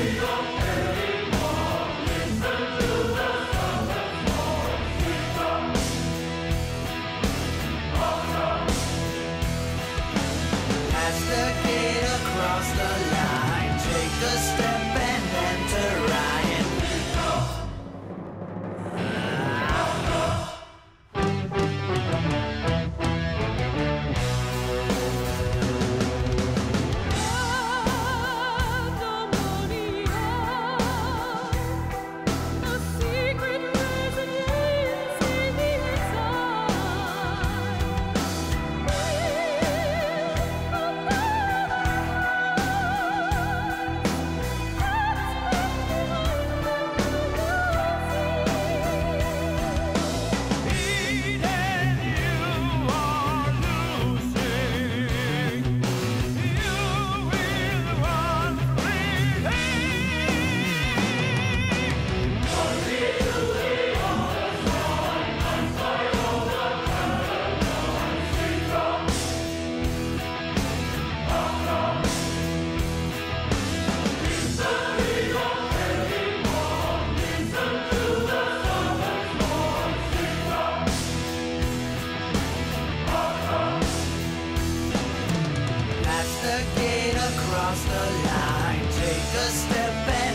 Hallelujah. cross the line. Take a step back.